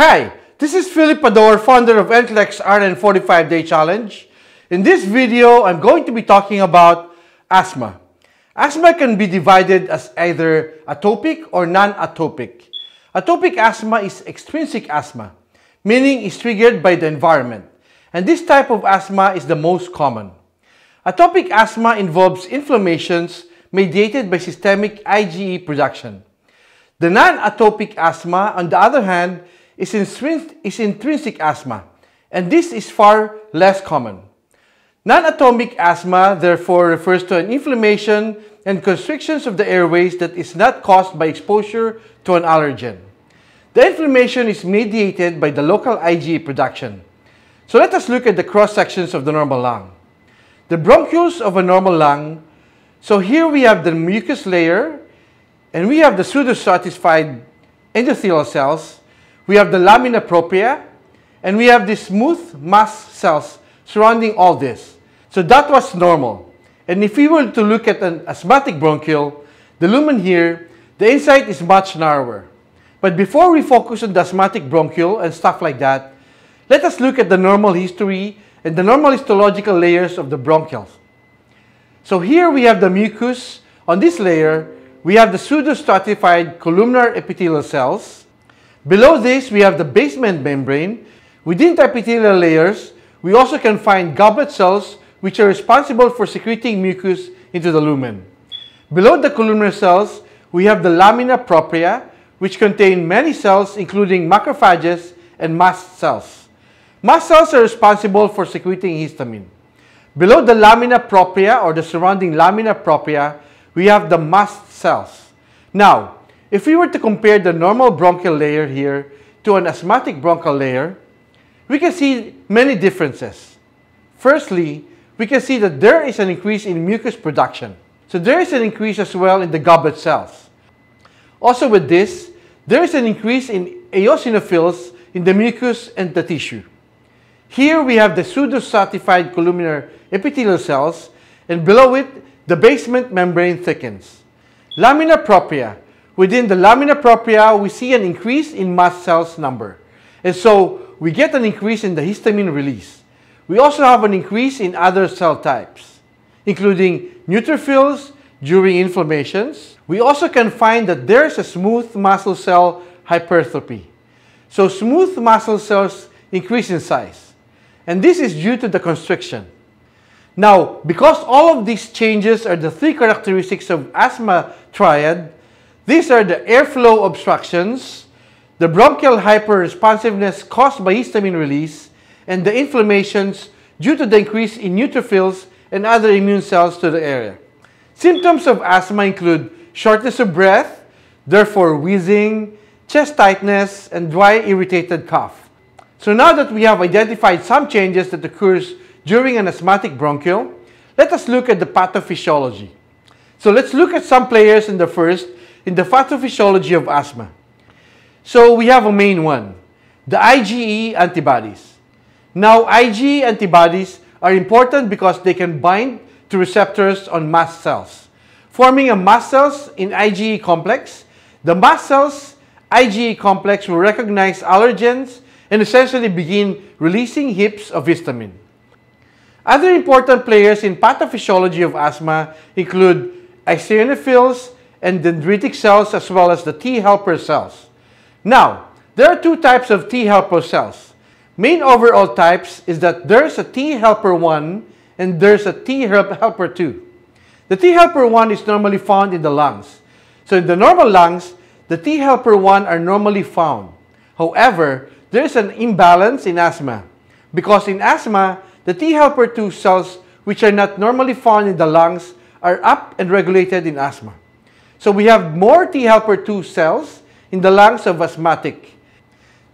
Hi, this is Philip Pador, founder of NCLEX RN 45 Day Challenge. In this video, I'm going to be talking about asthma. Asthma can be divided as either atopic or non-atopic. Atopic asthma is extrinsic asthma, meaning it's triggered by the environment. And this type of asthma is the most common. Atopic asthma involves inflammations mediated by systemic IgE production. The non-atopic asthma, on the other hand, is, is intrinsic asthma, and this is far less common. Non-atopic asthma therefore refers to an inflammation and constrictions of the airways that is not caused by exposure to an allergen. The inflammation is mediated by the local IgE production. So let us look at the cross sections of the normal lung. The bronchioles of a normal lung. So here we have the mucus layer and we have the pseudostratified endothelial cells. We have the lamina propria and we have the smooth muscle cells surrounding all this. So that was normal. And if we were to look at an asthmatic bronchial, the lumen here, the inside is much narrower. But before we focus on the asthmatic bronchiole and stuff like that, let us look at the normal history and the normal histological layers of the bronchioles. So here we have the mucus. On this layer, we have the pseudostratified columnar epithelial cells. Below this, we have the basement membrane. Within the epithelial layers, we also can find goblet cells which are responsible for secreting mucus into the lumen. Below the columnar cells, we have the lamina propria, which contain many cells including macrophages and mast cells. Mast cells are responsible for secreting histamine. Below the lamina propria or the surrounding lamina propria, we have the mast cells. Now, if we were to compare the normal bronchial layer here to an asthmatic bronchial layer, we can see many differences. Firstly, we can see that there is an increase in mucus production. So there is an increase as well in the goblet cells. Also with this, there is an increase in eosinophils in the mucus and the tissue. Here we have the pseudostratified columnar epithelial cells and below it, the basement membrane thickens. Lamina propria. Within the lamina propria, we see an increase in mast cells number. And so we get an increase in the histamine release. We also have an increase in other cell types, including neutrophils during inflammations. We also can find that there is a smooth muscle cell hypertrophy. So smooth muscle cells increase in size. And this is due to the constriction. Now, because all of these changes are the three characteristics of asthma triad, these are the airflow obstructions, the bronchial hyperresponsiveness caused by histamine release, and the inflammations due to the increase in neutrophils and other immune cells to the area. Symptoms of asthma include shortness of breath, therefore wheezing, chest tightness, and dry irritated cough. So now that we have identified some changes that occurs during an asthmatic bronchial, let us look at the pathophysiology. So let's look at some players in the first in the pathophysiology of asthma. So we have a main one, the IgE antibodies. Now, IgE antibodies are important because they can bind to receptors on mast cells, forming a mast cells in IgE complex. The mast cells IgE complex will recognize allergens and essentially begin releasing heaps of histamine. Other important players in pathophysiology of asthma include eosinophils and dendritic cells as well as the T helper cells. Now, there are two types of T helper cells. Main overall types is that there's a T helper 1 and there's a T helper 2. The T helper 1 is normally found in the lungs. So in the normal lungs, the T helper 1 are normally found. However, there is an imbalance in asthma because in asthma, the T helper 2 cells which are not normally found in the lungs are up and regulated in asthma. So we have more T helper 2 cells in the lungs of asthmatic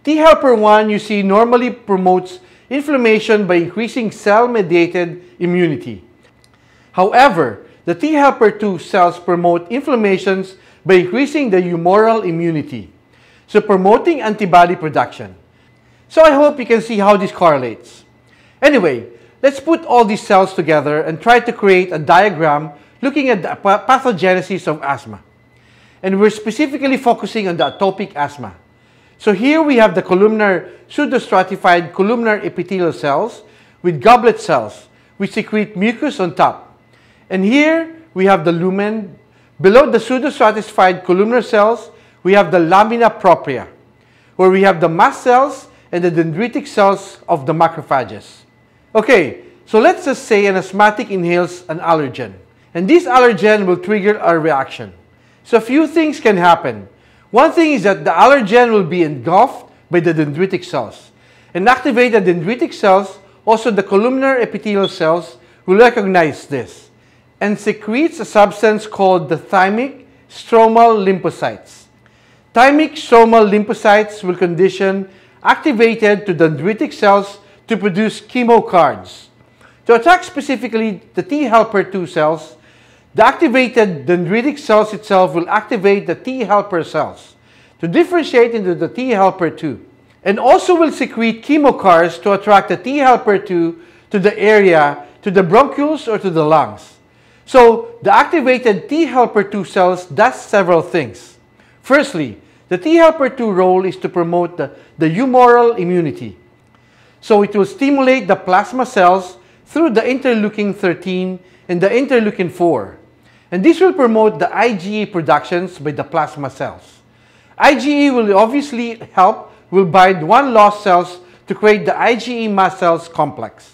T helper 1 you see normally promotes inflammation by increasing cell-mediated immunity. However, the T helper 2 cells promote inflammations by increasing the humoral immunity, so promoting antibody production. So I hope you can see how this correlates. Anyway, let's put all these cells together and try to create a diagram looking at the pathogenesis of asthma. And we're specifically focusing on the atopic asthma. So here we have the columnar pseudostratified columnar epithelial cells with goblet cells which secrete mucus on top. And here we have the lumen. Below the pseudostratified columnar cells, we have the lamina propria, where we have the mast cells and the dendritic cells of the macrophages. Okay, so let's just say an asthmatic inhales an allergen. And this allergen will trigger a reaction. So a few things can happen. One thing is that the allergen will be engulfed by the dendritic cells. And activated dendritic cells, also the columnar epithelial cells, will recognize this and secretes a substance called the thymic stromal lymphopoietin. Thymic stromal lymphopoietin will condition activated to dendritic cells to produce chemokines. To attack specifically the T helper 2 cells, the activated dendritic cells itself will activate the T helper cells to differentiate into the T helper 2 and also will secrete chemokines to attract the T helper 2 to the area, to the bronchioles or to the lungs. So the activated T helper 2 cells does several things. Firstly, the T helper 2 role is to promote the, the humoral immunity. So it will stimulate the plasma cells through the interleukin 13 and the interleukin 4 and this will promote the IgE productions by the plasma cells. IgE will obviously help, will bind one mast cells to create the IgE mast cells complex.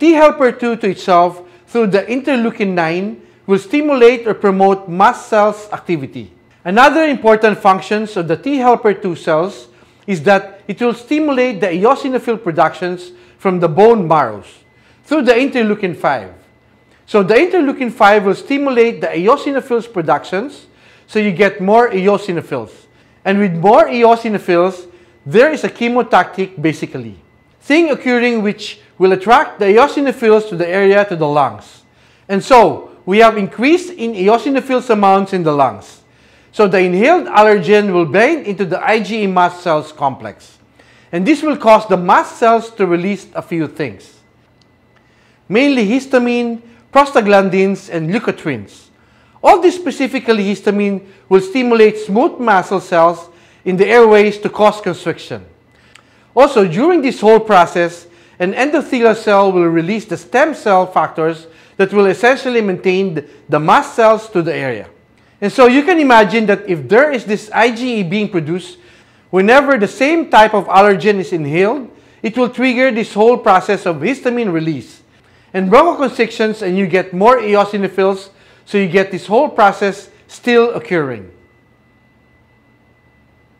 T helper 2 to itself through the interleukin 9 will stimulate or promote mast cells activity. Another important functions of the T helper 2 cells is that it will stimulate the eosinophil productions from the bone marrows through the interleukin 5. So the interleukin 5 will stimulate the eosinophils productions, so you get more eosinophils. And with more eosinophils, there is a chemotactic basically. Thing occurring which will attract the eosinophils to the area to the lungs. And so, we have increase in eosinophils amounts in the lungs. So the inhaled allergen will bind into the IgE mast cells complex. And this will cause the mast cells to release a few things. Mainly histamine, prostaglandins, and leukotrienes. All this specifically histamine will stimulate smooth muscle cells in the airways to cause constriction. Also, during this whole process, an endothelial cell will release the stem cell factors that will essentially maintain the mast cells to the area. And so you can imagine that if there is this IgE being produced, whenever the same type of allergen is inhaled, it will trigger this whole process of histamine release and bronchoconstrictions and you get more eosinophils, so you get this whole process still occurring.